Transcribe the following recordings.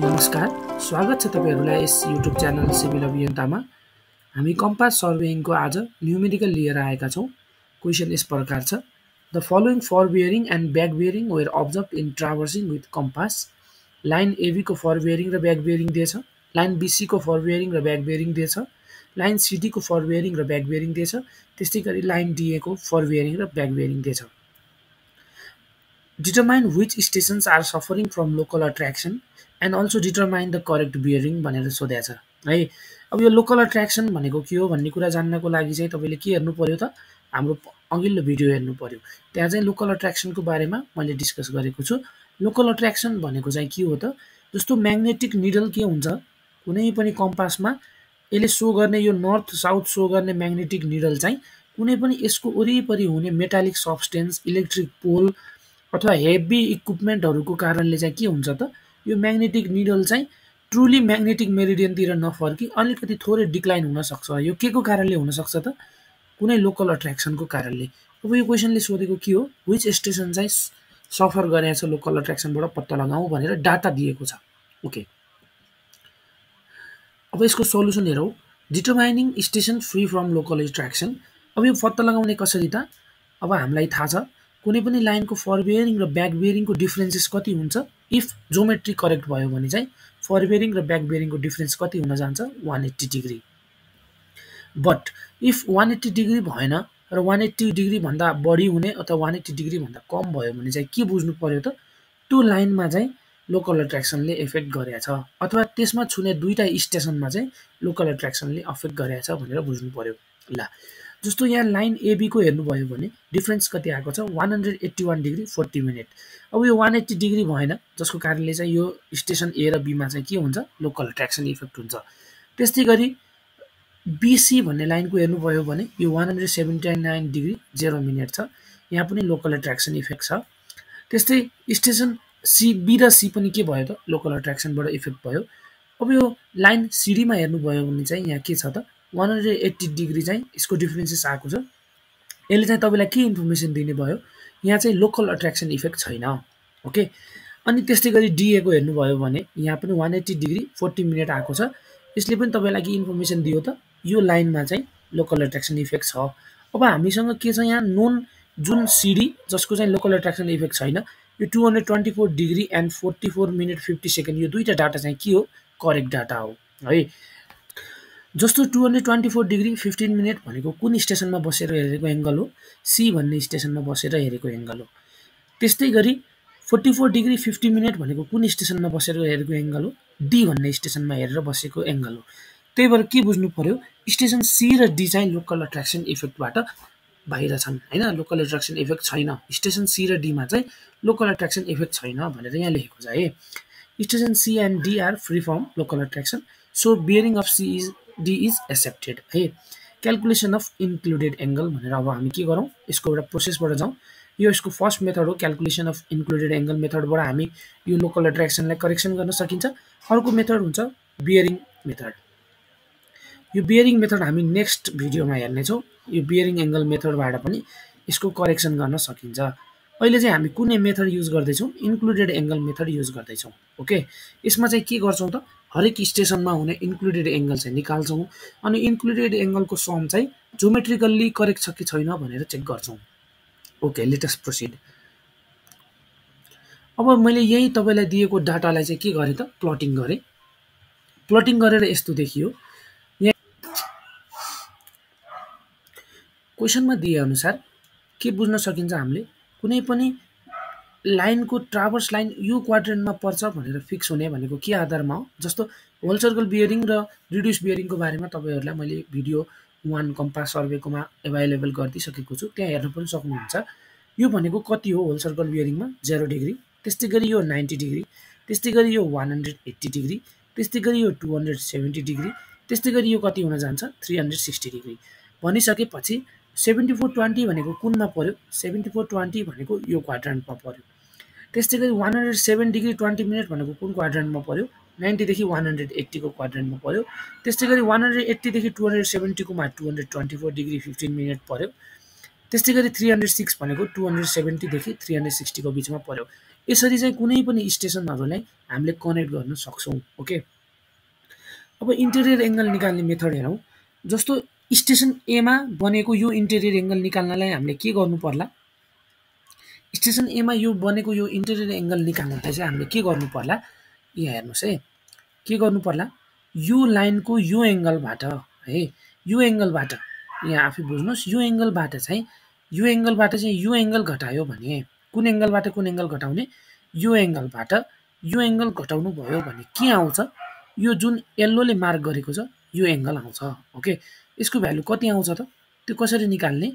नमस्कार स्वागत छ तपाईँहरूलाई यस युट्युब च्यानल सिभिल अभियन्तामा हामी कम्पास सर्वेइङको आज न्युमेरिकल लिएर आएका छौँ। क्वेसन यस प्रकार छ the following fore bearing and back bearing were observe in traversing with compass line एबीको fore bearing र ब्याक बियरिङ दिएछ। लाइन बिसीको फर बियरिङ र ब्याक बियरिङ दिएछ। लाइन सिडीको फर बियरिङ र ब्याक बियरिङ दिएछ। त्यस्तै गरी लाइन डिएको फर बियरिङ र ब्याक बियरिङ दिएछ। Determine which stations are suffering from local attraction and also determine the correct bearing भनेर सोधेको छ। है अब यो लोकल अट्र्याक्सन भनेको के हो भन्ने कुरा जान्नको लागि चाहिँ तपाईँले के हेर्नु पऱ्यो त हाम्रो अघिल्लो भिडियो हेर्नु पऱ्यो त्यहाँ चाहिँ लोकल अट्र्याक्सनको बारेमा मैले डिस्कस गरेको छु। लोकल अट्र्याक्सन भनेको चाहिँ के हो त जस्तो म्याग्नेटिक निडल के हुन्छ कुनै पनि कम्पासमा यसले सो गर्ने यो नर्थ साउथ सो गर्ने म्याग्नेटिक निडल चाहिँ कुनै पनि यसको वरिपरि हुने मेटालिक सब्सटेन्स इलेक्ट्रिक पोल अथवा हेभी इक्विपमेन्टहरूको कारणले चाहिँ के हुन्छ त यो म्याग्नेटिक निडल चाहिँ ट्रुली म्याग्नेटिक मेरिडियनतिर नफर्की अलिकति थोरै डिक्लाइन हुनसक्छ। यो के को कारणले हुनसक्छ त? कुनै लोकल अट्र्याक्सनको कारणले। अब यो क्वेसनले सोधेको के हो? विच स्टेसन चाहिँ सफर गरेको छ लोकल अट्र्याक्सनबाट पत्ता लगाऊ भनेर डाटा दिएको छ। ओके अब यसको सल्युसन हेरौँ। Determining station free from local attraction अब यो पत्ता लगाउने कसरी त? अब हामीलाई थाहा छ। कुनै पनि लाइनको फर बियरिङ र ब्याक बियरिङको डिफ्रेन्सेस कति हुन्छ? इफ जोमेट्री करेक्ट भयो भने चाहिँ फर बियरिङ र ब्याक बियरिङको डिफ्रेन्स कति हुन जान्छ? One eighty degree but if one eighty degree भएन र वान एट्टी डिग्रीभन्दा बढी हुने अथवा वान एट्टी डिग्रीभन्दा कम भयो भने चाहिँ के बुझ्नु पऱ्यो त? त्यो लाइनमा चाहिँ लोकल एट्र्याक्सनले इफेक्ट गरेछ अथवा त्यसमा छुने दुईवटा स्टेसनमा चाहिँ लोकल एट्र्याक्सनले अफेक्ट गरेछ भनेर बुझ्नु पऱ्यो ल। जस्तो यहाँ लाइन एबीको हेर्नुभयो भने डिफ्रेन्स कति आएको छ? One hundred eighty one degree forty minute अब यो वान एट्टी डिग्री भएन जसको कारणले चाहिँ यो स्टेसन ए र बीमा चाहिँ के हुन्छ? लोकल एट्र्याक्सन इफेक्ट हुन्छ। त्यस्तै गरी बिसी भन्ने लाइनको हेर्नुभयो भने यो one hundred seventy nine degree zero minute छ। यहाँ पनि लोकल एट्र्याक्सन इफेक्ट छ। त्यस्तै स्टेसन सी बी र सी पनि के भयो त? लोकल एट्र्याक्सनबाट इफेक्ट भयो। अब यो लाइन सिडीमा हेर्नुभयो भने चाहिँ यहाँ के छ त? वान हन्ड्रेड एट्टी डिग्री चाहिँ यसको डिफ्रेन्सेस आएको छ। यसले चाहिँ तपाईँलाई के इन्फर्मेसन दिने भयो यहाँ चाहिँ लोकल अट्र्याक्सन इफेक्ट छैन ओके अनि त्यस्तै गरी डिएको हेर्नुभयो भने यहाँ पनि one eighty degree forty minute आएको छ। यसले पनि तपाईँलाई के इन्फर्मेसन दियो त? यो लाइनमा चाहिँ लोकल एट्र्याक्सन इफेक्ट छ। अब हामीसँग के छ यहाँ? नोन जुन सिडी जसको चाहिँ लोकल एट्र्याक्सन इफेक्ट छैन यो two hundred twenty four degree and forty four minute fifty second यो दुईवटा डाटा चाहिँ के हो? करेक्ट डाटा हो है? जस्तो two hundred twenty four degree fifteen minute भनेको कुन स्टेसनमा बसेर हेरेको एङ्गल हो? सी भन्ने स्टेसनमा बसेर हेरेको एङ्गल हो। त्यस्तै गरी forty four degree fifty minute भनेको कुन स्टेसनमा बसेर हेरेको एङ्गल हो? डी भन्ने स्टेसनमा हेरेर बसेको एङ्गल हो। त्यही भएर के बुझ्नु पऱ्यो स्टेसन सी र डी चाहिँ लोकल एट्र्याक्सन इफेक्टबाट बाहिर छन् होइन? लोकल एट्र्याक्सन इफेक्ट छैन। स्टेसन सी र डीमा चाहिँ लोकल एट्र्याक्सन इफेक्ट छैन भनेर यहाँ लेखेको छ है। Station C and D are free from local attraction so bearing of C is D is accepted है? क्यालकुलेसन अफ इन्क्लुडेड एङ्गल भनेर अब हामी के गरौँ? यसको एउटा प्रोसेसबाट जाउँ। यो यसको फर्स्ट मेथड हो। क्यालकुलेसन अफ इन्क्लुडेड एङ्गल मेथडबाट हामी यो लोकल एट्र्याक्सनलाई करेक्सन गर्न सकिन्छ। अर्को मेथड हुन्छ बियरिङ मेथड यो बियरिङ मेथड हामी नेक्स्ट भिडियोमा हेर्नेछौँ। यो बियरिङ एङ्गल मेथडबाट पनि यसको करेक्सन गर्न सकिन्छ। अहिले चाहिँ हामी कुनै मेथड युज गर्दैछौँ इन्क्लुडेड एङ्गल मेथड युज गर्दैछौँ ओके? यसमा चाहिँ के गर्छौँ त हरेक स्टेसनमा हुने इन्क्लुडेड एङ्गल चाहिँ निकाल्छौँ अनि इन्क्लुडेड एङ्गलको सम चाहिँ जोमेट्रिकल्ली करेक्ट छ कि छैन भनेर चेक गर्छौँ ओके? लेटेस्ट प्रोसिड अब मैले यही तपाईँलाई दिएको डाटालाई चाहिँ के गरेँ त प्लटिङ गरेँ। प्लटिङ गरेर यस्तो देखियो। यहाँ क्वेसनमा दिएअनुसार के बुझ्न सकिन्छ हामीले? कुनै पनि लाइनको ट्राभर्स लाइन यो क्वाड्रेन्टमा पर्छ भनेर फिक्स हुने भनेको के आधारमा हो? जस्तो होल सर्कल बियरिङ र रिड्युस बियरिङको बारेमा तपाईँहरूलाई मैले भिडियो वान कम्पास सर्वेकोमा एभाइलेबल गरिदिइसकेको छु। त्यहाँ हेर्न पनि सक्नुहुन्छ। यो भनेको कति हो होल सर्कल बियरिङमा? जेरो डिग्री त्यस्तै गरी यो नाइन्टी डिग्री त्यस्तै गरी यो वान हन्ड्रेड एट्टी डिग्री त्यस्तै गरी यो टु हन्ड्रेड सेभेन्टी डिग्री त्यस्तै गरी यो कति हुन जान्छ? थ्री हन्ड्रेड सिक्सटी डिग्री भनिसकेपछि सेभेन्टी फोर ट्वेन्टी भनेको कुनमा पऱ्यो सेभेन्टी फोर ट्वेन्टी भनेको यो क्वाड्रेन्टमा पऱ्यो त्यस्तै गरी one hundred seven degree twenty minute भनेको कुन क्वाड्रेन्टमा पऱ्यो नाइन्टीदेखि वान हन्ड्रेड एट्टीको क्वाड्रेन्टमा पऱ्यो त्यस्तै गरी वान हन्ड्रेड एट्टीदेखि two hundred सेभेन्टीकोमा two hundred twenty four degree fifteen minute पऱ्यो त्यस्तै गरी थ्री हन्ड्रेड सिक्स भनेको टु हन्ड्रेड सेभेन्टीदेखि थ्री हन्ड्रेड सिक्सटीको बिचमा पऱ्यो यसरी चाहिँ कुनै पनि स्टेसनहरूलाई हामीले कनेक्ट गर्न सक्छौँ ओके? अब इन्टेरियर एङ्गल निकाल्ने मेथड हेरौँ। जस्तो स्टेसन एमा बनेको यो इन्टेरियर एङ्गल निकाल्नलाई हामीले के गर्नु पर्ला? स्टेसन एमा यो बनेको यो इन्टेरियर एङ्गल निकाल्नलाई चाहिँ हामीले के गर्नु पर्ला? यहाँ हेर्नुहोस् है। के गर्नु पर्ला? यो लाइनको यो एङ्गलबाट है यो एङ्गलबाट यहाँ आफै बुझ्नुहोस् यो एङ्गलबाट चाहिँ यो एङ्गलबाट चाहिँ यो एङ्गल घटायो भने कुन एङ्गलबाट कुन एङ्गल घटाउने? यो एङ्गलबाट यो एङ्गल घटाउनु भयो भने के आउँछ? यो जुन यल्लोले मार्क गरेको छ यो एङ्गल आउँछ ओके यसको भ्यालु कति आउँछ त? त्यो कसरी निकाल्ने?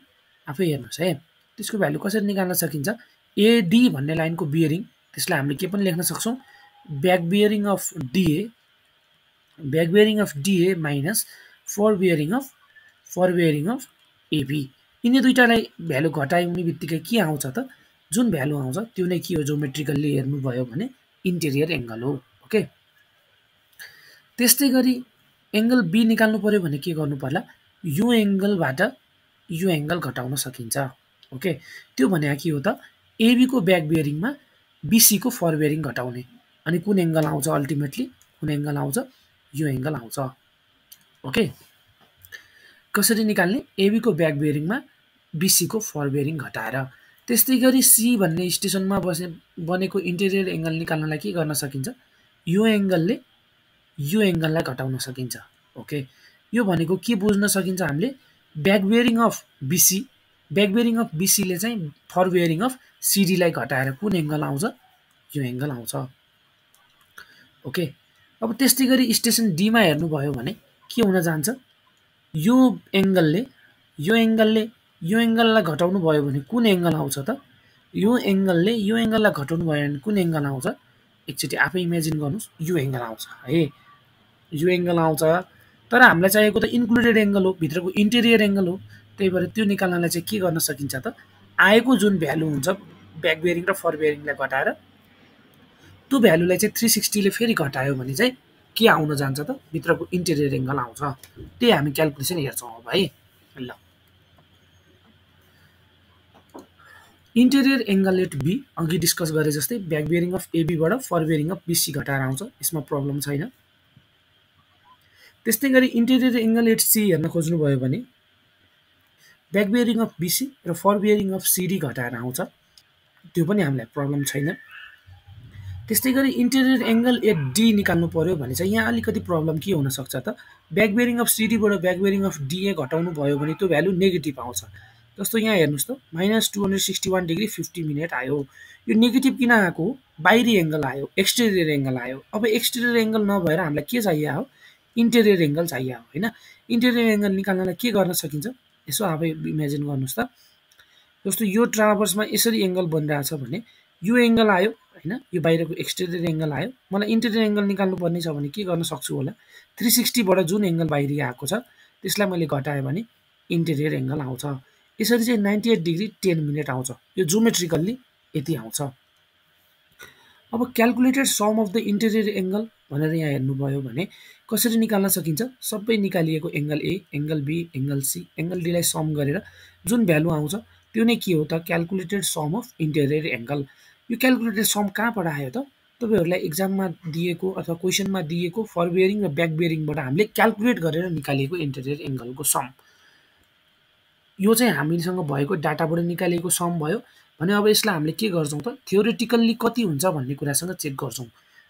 आफै हेर्नुहोस् है। त्यसको भ्यालु कसरी निकाल्न सकिन्छ? एडी भन्ने लाइनको बियरिङ त्यसलाई हामीले के पनि लेख्न सक्छौँ? Back bearing of DA back bearing of DA minus fore bearing of fore bearing of AB यिनी दुइटालाई भ्यालु घटाउने बित्तिकै के आउँछ त? जुन भ्यालु आउँछ त्यो नै के हो? जोमेट्रिकल्ली हेर्नुभयो भने इन्टेरियर एङ्गल हो ओके त्यस्तै गरी एङ्गल बी निकाल्नु पऱ्यो भने के गर्नु पर्ला? यो एङ्गलबाट यो एङ्गल घटाउन सकिन्छ। ओके? त्यो भने के हो त? एबीको ब्याक बियरिङमा बिसीको फर बियरिङ घटाउने। अनि कुन एङ्गल आउँछ अल्टिमेटली? कुन एङ्गल आउँछ? यो एङ्गल आउँछ। ओके? कसरी निकाल्ने? एबीको ब्याक बियरिङमा बिसीको फर बियरिङ घटाएर। त्यस्तै गरी सी भन्ने स्टेसनमा बसे बनेको इन्टेरियर एङ्गल निकाल्नलाई के गर्न सकिन्छ? यो एङ्गलले यो एङ्गललाई घटाउन सकिन्छ ओके? यो भनेको के बुझ्न सकिन्छ हामीले? Back bearing of BC back bearing of बिसीले चाहिँ फर बियरिङ अफ सिडीलाई घटाएर कुन एङ्गल आउँछ? यो एङ्गल आउँछ ओके? अब त्यस्तै गरी स्टेसन डीमा हेर्नुभयो भने के हुन जान्छ? यो एङ्गलले यो एङ्गलले यो एङ्गललाई घटाउनु भयो भने कुन एङ्गल आउँछ त? यो एङ्गलले यो एङ्गललाई घटाउनु भयो भने कुन एङ्गल आउँछ? एकचोटि आफै इमेजिन गर्नुहोस् यो एङ्गल आउँछ है? यो एङ्गल आउँछ तर हामीलाई चाहिएको त इन्क्लुडेड एङ्गल हो भित्रको इन्टेरियर एङ्गल हो त्यही भएर त्यो निकाल्नलाई चाहिँ के गर्न सकिन्छ त? आएको जुन भ्यालु हुन्छ ब्याक बियरिङ र फर बियरिङलाई घटाएर त्यो भ्यालुलाई चाहिँ थ्री सिक्सटीले फेरि घटायो भने चाहिँ के आउन जान्छ त? भित्रको इन्टेरियर एङ्गल आउँछ। त्यही हामी क्यालकुलेसन हेर्छौँ अब है। ल। इन्टेरियर एङ्गल एट बी अघि डिस्कस गरे जस्तै ब्याक बियरिङ अफ एबीबाट फर बियरिङ अफ बिसी घटाएर आउँछ यसमा प्रब्लम छैन। त्यस्तै गरी इन्टेरियर एङ्गल एट सी हेर्न खोज्नुभयो भने ब्याक बियरिङ अफ बिसी र फर बियरिङ अफ सिडी घटाएर आउँछ। त्यो पनि हामीलाई प्रब्लम छैन। त्यस्तै गरी इन्टेरियर एङ्गल एट डी निकाल्नु पऱ्यो भने चाहिँ यहाँ अलिकति प्रब्लम के हुनसक्छ त back bearing of सिडीबाट back bearing of D A घटाउनु भयो भने त्यो भ्यालु नेगेटिभ आउँछ। जस्तो यहाँ हेर्नुहोस् त minus two hundred sixty one degree fifty minute आयो। यो नेगेटिभ किन आएको? बाहिरी एङ्गल आयो एक्सटेरियर एङ्गल आयो। अब एक्सटेरियर एङ्गल नभएर हामीलाई के चाहियो हो? इन्टेरियर एङ्गल चाहियो होइन? इन्टेरियर एङ्गल निकाल्नलाई के गर्न सकिन्छ? यसो अब इमेजिन गर्नुहोस् त। जस्तो यो ट्राभर्समा यसरी एङ्गल बनिरहेछ भने यो एङ्गल आयो होइन? यो बाहिरको एक्सटेरियर एङ्गल आयो। मलाई इन्टेरियर एङ्गल निकाल्नु पर्ने छ भने के गर्न सक्छु होला? थ्री सिक्सटीबाट जुन एङ्गल बाहिरी आएको छ त्यसलाई मैले घटाएँ भने इन्टेरियर एङ्गल आउँछ। यसरी चाहिँ ninety eight degree ten minute आउँछ। यो जोमेट्रिकल्ली यति आउँछ। अब calculated sum of the interior angle भनेर यहाँ हेर्नुभयो भने कसरी निकाल्न सकिन्छ? सबै निकालिएको angle A angle B angle C angle डीलाई sum गरेर जुन भ्यालु आउँछ त्यो नै के हो त? Calculated sum of interior angle यो क्यालकुलेटेड सम कहाँबाट आयो त? तपाईँहरूलाई इक्जाममा दिएको अथवा क्वेसनमा दिएको फर बियरिङ र ब्याक बियरिङबाट हामीले क्यालकुलेट गरेर निकालिएको इन्टेरियर एङ्गलको सम यो चाहिँ हामीसँग भएको डाटाबाट निकालिएको सम भयो। भने अब यसलाई हामीले के गर्छौँ त? थियोरिटिकल्ली कति हुन्छ भन्ने कुरासँग चेक गर्छौँ।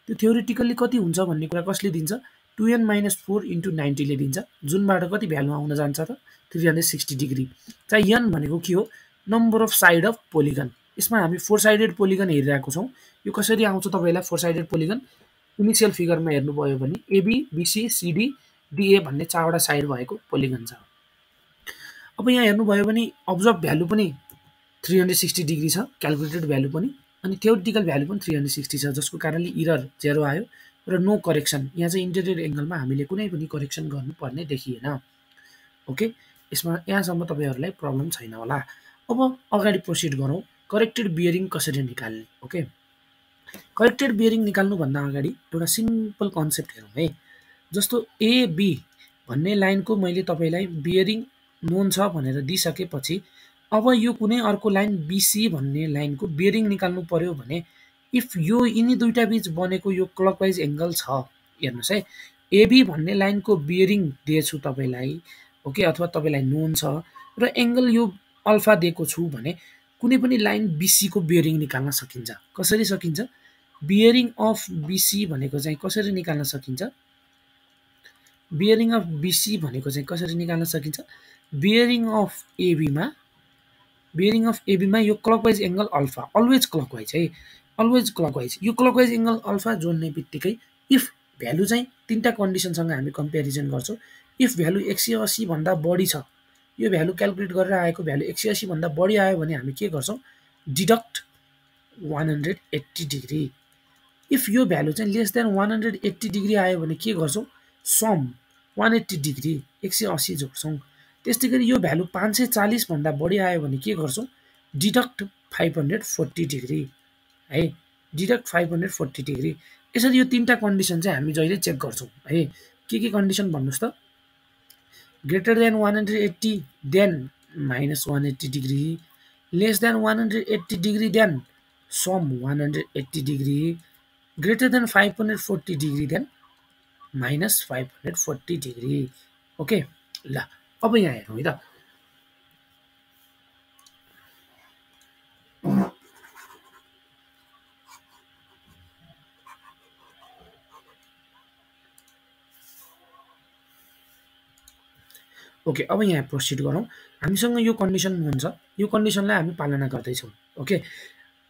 त्यो थियोरिटिकल्ली कति हुन्छ भन्ने कुरा कसले दिन्छ? Two N minus four into नाइन्टीले दिन्छ। जुनबाट कति भ्यालु आउन जान्छ त? Three hundred sixty degree. चाहिँ यन भनेको के हो? Number of side of polygon यसमा हामी फोर साइडेड पोलिगन हेरिरहेको छौँ। यो कसरी आउँछ तपाईँलाई फोर साइडेड पोलिगन इनिसियल फिगरमा हेर्नुभयो भने एबी बिसी सिडी डिए भन्ने चारवटा साइड भएको पोलिगन छ। अब यहाँ हेर्नुभयो भने अब्जर्भ भ्यालु पनि थ्री हन्ड्रेड सिक्सटी डिग्री छ। क्यालकुलेटेड भ्यालु पनि अनि थ्योरिटिकल भ्यालु पनि थ्री हन्ड्रेड सिक्सटी छ जसको कारणले इरर जेरो आयो र नो करेक्सन यहाँ चाहिँ इन्टेरियर एङ्गलमा हामीले कुनै पनि करेक्सन गर्नुपर्ने देखिएन। ओके यसमा यहाँसम्म तपाईँहरूलाई प्रब्लम छैन होला। अब अगाडि प्रोसिड गरौँ। करेक्टेड बियरिङ कसरी निकाल्ने? ओके करेक्टेड बियरिङ निकाल्नुभन्दा अगाडि एउटा सिम्पल कन्सेप्ट हेरौँ है। जस्तो एबी भन्ने लाइनको मैले तपाईँलाई बियरिङ नोन छ भनेर दिइसकेपछि अब यो कुनै अर्को लाइन बिसी भन्ने लाइनको बियरिङ निकाल्नु पर्यो भने इफ यो यिनी दुईवटा बिच बनेको यो क्लकवाइज एङ्गल छ हेर्नुहोस् है। एबी भन्ने लाइनको बियरिङ दिएछु तपाईँलाई ओके अथवा तपाईँलाई नोन छ र एङ्गल यो अल्फा दिएको छु भने कुनै पनि लाइन बिसीको बियरिङ निकाल्न सकिन्छ। कसरी सकिन्छ? बियरिङ अफ बिसी भनेको चाहिँ कसरी निकाल्न सकिन्छ? बियरिङ अफ बिसी भनेको चाहिँ कसरी निकाल्न सकिन्छ? बियरिङ अफ एबीमा बियरिङ अफ एबीमा यो clockwise angle alpha always clockwise है। अलवेज क्लकवाइज यो क्लकवाइज एङ्गल अल्फा जोड्ने बित्तिकै इफ भ्यालु चाहिँ तिनवटा कन्डिसनसँग हामी कम्पेरिजन गर्छौँ। इफ भ्यालु एक सय असीभन्दा बढी छ यो भ्यालु क्यालकुलेट गरेर आएको भ्यालु एक सय असीभन्दा बढी आयो भने हामी के गर्छौँ? Deduct one hundred eighty degree. If यो भ्यालु चाहिँ less than one hundred eighty degree आयो भने के गर्छौँ? सम वान एट्टी डिग्री एक सय असी जोड्छौँ। त्यस्तै गरी यो भ्यालु पाँच सय चालिसभन्दा बढी आयो भने के गर्छौँ? Deduct five hundred forty degree. है deduct five hundred forty degree. यसरी यो तिनवटा कन्डिसन चाहिँ हामी जहिले चेक गर्छौँ। है के के कन्डिसन भन्नुहोस् त? Greater than one hundred eighty then minus one eighty degree. Less than one hundred eighty degree then sum one hundred eighty degree. Greater than five hundred forty degree then minus five hundred forty degree. Okay ल। अब यहाँ हेरौँ है त okay अब यहाँ processed गरौँ। हामीसँग यो कन्डिसन हुन्छ। यो कन्डिसनलाई हामी पालना गर्दैछौँ। ओके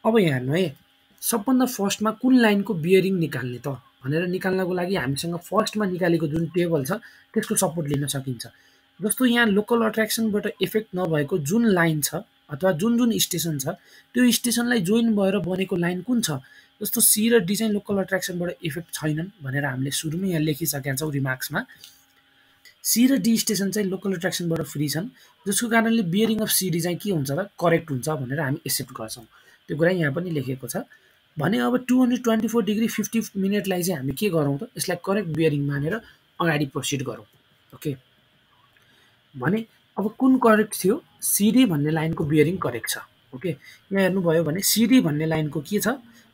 अब यहाँ हेर्नु है सबभन्दा फर्स्टमा कुन लाइनको बियरिङ निकाल्ने त भनेर निकाल्नको लागि हामीसँग फर्स्टमा निकालेको जुन टेबल छ त्यसको सपोर्ट लिन सकिन्छ। जस्तो यहाँ लोकल अट्र्याक्सनबाट इफेक्ट नभएको जुन लाइन छ अथवा जुन जुन स्टेसन छ त्यो स्टेसनलाई जोइन भएर बनेको लाइन कुन छ? जस्तो सी र डी चाहिँ लोकल अट्र्याक्सनबाट इफेक्ट छैनन् भनेर हामीले सुरुमै यहाँ लेखिसकेका छौँ रिमार्क्समा सी र डी स्टेसन चाहिँ लोकल एट्र्याक्सनबाट फ्री छन् जसको कारणले बियरिङ अफ सिडी चाहिँ के हुन्छ त करेक्ट हुन्छ भनेर हामी एक्सेप्ट गर्छौँ। त्यो कुरा यहाँ पनि लेखेको छ। भने अब two hundred twenty four degree fifty मिनटलाई चाहिँ हामी के गरौँ त? यसलाई करेक्ट बियरिङ मानेर अगाडि प्रोसिड गरौँ। ओके भने अब कुन करेक्ट थियो? सिडी भन्ने लाइनको बियरिङ करेक्ट छ। ओके यहाँ हेर्नुभयो भने सिडी भन्ने लाइनको के छ?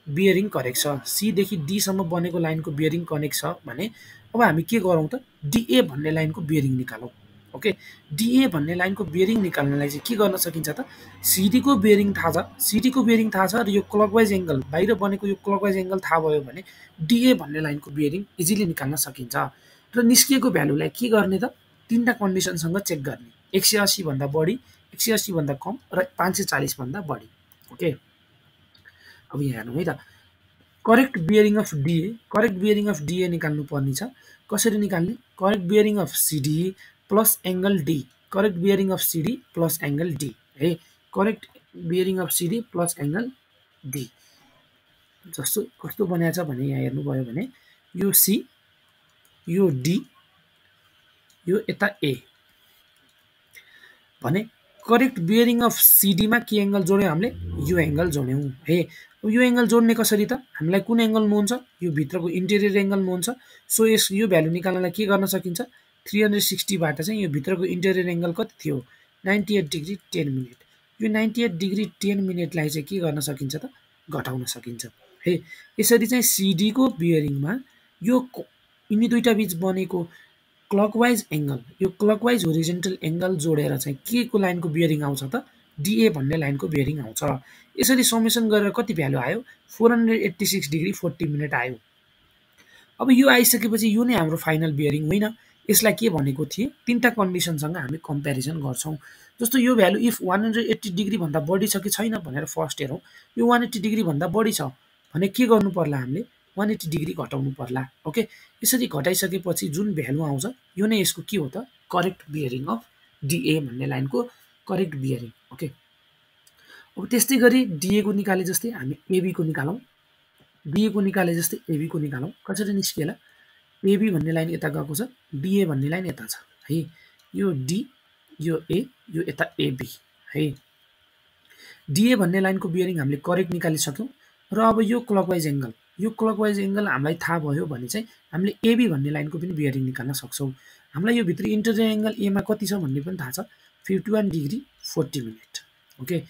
बियरिङ करेक्ट छ। सीदेखि डीसम्म बनेको लाइनको बियरिङ कनेक्ट छ भने अब हामी के गरौँ त? डिए भन्ने लाइनको बियरिङ निकालौँ। ओके डिए भन्ने लाइनको बियरिङ निकाल्नलाई चाहिँ के गर्न सकिन्छ त? सिडीको बियरिङ थाहा छ। सिडीको बियरिङ थाहा छ र यो क्लकवाइज एङ्गल बाहिर बनेको यो क्लकवाइज एङ्गल थाहा भयो भने डिए भन्ने लाइनको बियरिङ इजिली निकाल्न सकिन्छ। र निस्किएको भ्यालुलाई के गर्ने त? तिनवटा कन्डिसनसँग चेक गर्ने। एक सय असीभन्दा बढी एक सय असीभन्दा कम र पाँच सय चालिसभन्दा बढी। ओके? अब यहाँ हेर्नु है त। Correct bearing of DA correct bearing of DA निकाल्नु पर्ने छ। कसरी निकाल्ने? Correct bearing of CD plus angle D correct bearing of CD plus angle D है? Correct bearing of CD plus angle D जस्तो कस्तो बनाएको छ भने यहाँ हेर्नुभयो भने यो सी यो डी यो यता ए भने करेक्ट बियरिङ अफ सिडीमा के एङ्गल जोड्यौँ? हामीले यो एङ्गल जोड्यौँ। है यो एङ्गल जोड्ने कसरी त? हामीलाई कुन एङ्गल नोन छ? यो भित्रको इन्टेरियर एङ्गल नोन छ। सो यस यो भ्यालु निकाल्नलाई के गर्न सकिन्छ? थ्री हन्ड्रेड सिक्सटीबाट चाहिँ यो भित्रको इन्टेरियर एङ्गल कति थियो? Ninety eight degree ten minute यो नाइन्टी एट डिग्री टेन मिनटलाई चाहिँ के गर्न सकिन्छ त? घटाउन सकिन्छ। है यसरी चाहिँ सिडीको बियरिङमा यो यिनी दुईवटा बिच बनेको क्लकवाइज एङ्गल यो क्लकवाइज होरिजेन्टल एङ्गल जोडेर चाहिँ के को लाइनको बियरिङ आउँछ त? डिए भन्ने लाइनको बियरिङ आउँछ। यसरी समेसन गरेर कति भ्यालु आयो? Four hundred eighty six degree forty minute आयो। अब यो आइसकेपछि यो नै हाम्रो फाइनल बियरिङ होइन। यसलाई के भनेको थिएँ? तिनवटा कन्डिसनसँग हामी कम्पेरिजन गर्छौँ। जस्तो यो value if one hundred eighty डिग्रीभन्दा बढी छ कि छैन भनेर फर्स्ट हेरौँ। यो वान एट्टी डिग्रीभन्दा बढी छ भने के गर्नु पर्ला हामीले? वान एट्टी डिग्री घटाउनु पर्ला ओके? यसरी घटाइसकेपछि जुन भ्यालु आउँछ यो नै यसको के हो त? करेक्ट बियरिङ अफ डिए भन्ने लाइनको करेक्ट बियरिङ ओके? अब त्यस्तै गरी डिएको निकाले जस्तै हामी एबीको निकालौँ। डिएको निकाले जस्तै एबीको निकालौँ। कसरी निस्किएला? एबी भन्ने लाइन यता गएको छ डिए भन्ने लाइन यता छ है? यो डी यो ए यो यता एबी है? डिए भन्ने लाइनको बियरिङ हामीले करेक्ट निकालिसक्यौँ। र अब यो क्लकवाइज एङ्गल यो क्लकवाइज एङ्गल हामीलाई थाहा भयो भने चाहिँ हामीले एबी भन्ने लाइनको पनि बियरिङ निकाल्न सक्छौँ। हामीलाई यो भित्र इन्टरियर एङ्गल एमा कति छ भन्ने पनि थाहा छ। Fifty one degree forty minute okay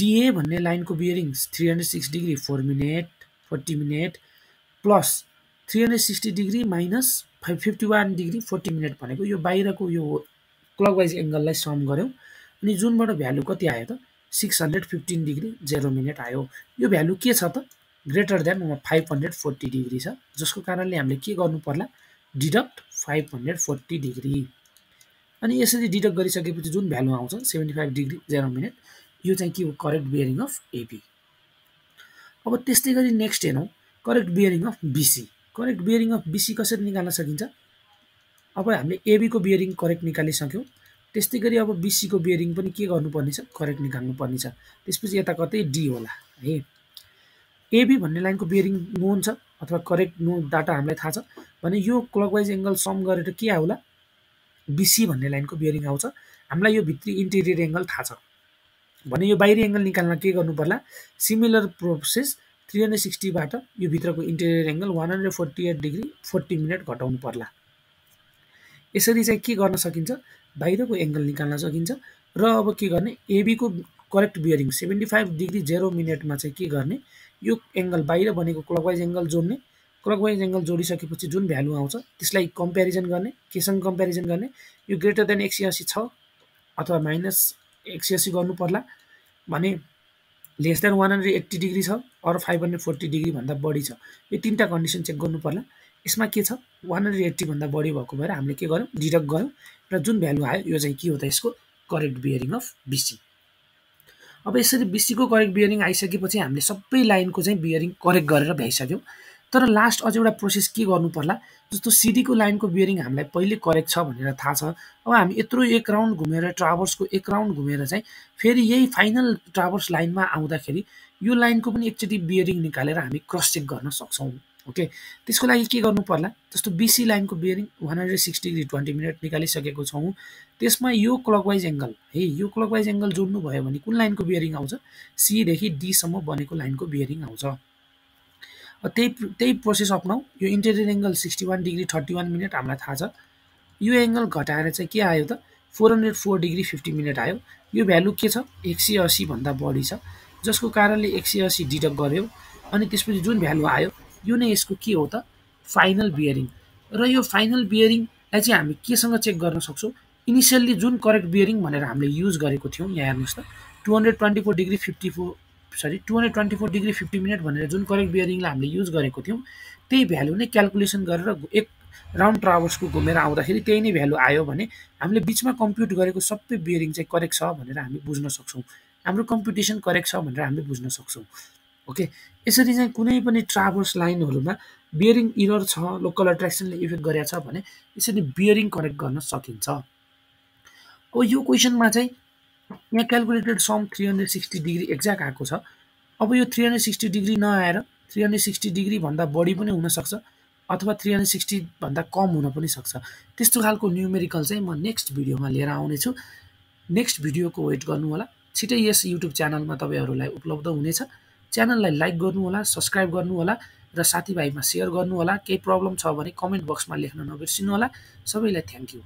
DA भन्ने लाइनको bearing three hundred six degree four minute forty minute plus three hundred sixty degree minus five fifty one degree forty minute भनेको यो बाहिरको यो क्लकवाइज एङ्गललाई सम गऱ्यौँ। अनि जुनबाट भ्यालु कति आयो त? Six hundred fifteen degree zero minute आयो। यो भ्यालु के छ त? Greater than five hundred forty degree छ जसको कारणले हामीले के गर्नु पर्ला deduct five hundred forty degree. अनि यसरी डिडक्ट गरिसकेपछि जुन भ्यालु आउँछ seventy five degree zero minute यो चाहिँ के हो? करेक्ट बियरिङ अफ एबी अब त्यस्तै गरी नेक्स्ट हेरौँ correct bearing of BC. Correct bearing of BC कसरी निकाल्न सकिन्छ? अब हामीले एबीको बियरिङ करेक्ट निकालिसक्यौँ। त्यस्तै गरी अब बिसीको बियरिङ पनि के गर्नुपर्ने छ? करेक्ट निकाल्नु पर्ने छ। त्यसपछि यता कतै डी होला है? एबी भन्ने लाइनको बियरिङ नोन छ अथवा करेक्ट नो डाटा हामीलाई थाहा छ। भने यो क्लकवाइज एङ्गल सम गरेर के आउला? बिसी भन्ने लाइनको बियरिङ आउँछ। हामीलाई यो भित्री इन्टेरियर एङ्गल थाहा छ। भने यो बाहिरी एङ्गल निकाल्न के गर्नु पर्ला? सिमिलर प्रोसेस थ्री हन्ड्रेड सिक्सटीबाट यो भित्रको interior angle one hundred forty eight degree forty minute घटाउनु पर्ला। यसरी चाहिँ के गर्न सकिन्छ? बाहिरको एङ्गल निकाल्न सकिन्छ। र अब के गर्ने? एबीको correct bearing seventy five degree zero मिनटमा चाहिँ के गर्ने? यो एङ्गल बाहिर बनेको क्लकवाइज एङ्गल जोड्ने। क्लकवाइज एङ्गल जोडिसकेपछि जुन भ्यालु आउँछ त्यसलाई कम्पेरिजन गर्ने केसँग कम्पेरिजन गर्ने यो ग्रेटर देन एक सय असी छ अथवा माइनस एक सय असी गर्नु पर्ला भने less than one hundred eighty degree छ अरू फाइभ हन्ड्रेड फोर्टी डिग्रीभन्दा बढी छ। यो तिनवटा कन्डिसन चेक गर्नु पर्ला यसमा के छ? वान हन्ड्रेड एट्टीभन्दा बढी भएको भएर हामीले के गऱ्यौँ? डिडक्ट गऱ्यौँ। र जुन भ्यालु आयो यो चाहिँ के हो त यसको करेक्ट बियरिङ अफ बिसी। अब यसरी बिसीको करेक्ट बियरिङ आइसकेपछि हामीले सबै लाइनको चाहिँ बियरिङ करेक्ट गरेर भ्याइसक्यौँ। तर लास्ट अझ एउटा प्रोसेस के गर्नु पर्ला? जस्तो सिडीको लाइनको बियरिङ हामीलाई पहिले करेक्ट छ भनेर थाहा छ। अब हामी यत्रो एक राउन्ड घुमेर ट्राभर्सको एक राउन्ड घुमेर चाहिँ फेरि यही फाइनल ट्राभर्स लाइनमा आउँदाखेरि यो लाइनको पनि एकचोटि बियरिङ निकालेर हामी क्रस चेक गर्न सक्छौँ। ओके? त्यसको लागि के गर्नु पर्ला? जस्तो बिसी लाइनको bearing one hundred six degree twenty minute निकालिसकेको छौँ। त्यसमा यो क्लकवाइज एङ्गल है यो क्लकवाइज एङ्गल जोड्नु भयो भने कुन लाइनको बियरिङ आउँछ? सीदेखि डीसम्म बनेको लाइनको बियरिङ आउँछ। त्यही त्यही प्रोसेस अप्नाऊ। यो interior angle sixty one degree thirty one minute हामीलाई थाहा छ। यो एङ्गल घटाएर चाहिँ के आयो त? Four hundred four degree fifty minute आयो। यो भ्यालु के छ? एक सय असीभन्दा बढी छ। जसको कारणले एक सय असी डिडक्ट गऱ्यो अनि त्यसपछि जुन भ्यालु आयो यो नै यसको के हो त? फाइनल बियरिङ र यो फाइनल बियरिङलाई चाहिँ हामी केसँग चेक गर्न सक्छौँ? इनिसियल्ली जुन करेक्ट बियरिङ भनेर हामीले युज गरेको थियौँ यहाँ हेर्नुहोस् त। Two hundred twenty four degree fifty four sorry two hundred twenty four degree fifty minute भनेर जुन करेक्ट बियरिङलाई हामीले युज गरेको थियौँ त्यही भ्यालु नै क्यालकुलेसन गरेर एक राउन्ड ट्राभर्सको घुमेर आउँदाखेरि त्यही नै भ्यालु आयो भने हामीले बिचमा कम्प्युट गरेको सबै बियरिङ चाहिँ करेक्ट छ भनेर हामी बुझ्न सक्छौँ। हाम्रो कम्पिटिसन करेक्ट छ भनेर हामीले बुझ्न सक्छौँ। ओके यसरी चाहिँ कुनै पनि ट्राभर्स लाइनहरूमा बियरिङ इरर छ लोकल एट्र्याक्सनले इफेक्ट गरेको छ भने यसरी बियरिङ करेक्ट गर्न सकिन्छ। अब यो क्वेसनमा चाहिँ यहाँ calculated sum three hundred sixty degree exact आएको छ। अब यो थ्री हन्ड्रेड सिक्सटी डिग्री नआएर थ्री हन्ड्रेड सिक्सटी डिग्रीभन्दा बढी पनि हुनसक्छ अथवा थ्री हन्ड्रेड सिक्सटीभन्दा कम हुन पनि सक्छ। त्यस्तो खालको न्युमेरिकल चाहिँ म नेक्स्ट भिडियोमा लिएर आउनेछु। नेक्स्ट भिडियोको वेट गर्नु होला छिटै यस युट्युब च्यानलमा तपाईँहरूलाई उपलब्ध हुनेछ। च्यानललाई लाइक गर्नुहोला सब्सक्राइब गर्नुहोला र साथीभाइमा सेयर गर्नुहोला। केही प्रब्लम छ भने कमेन्ट बक्समा लेख्न नबिर्सिनु होला सबैलाई थ्याङ्क यू।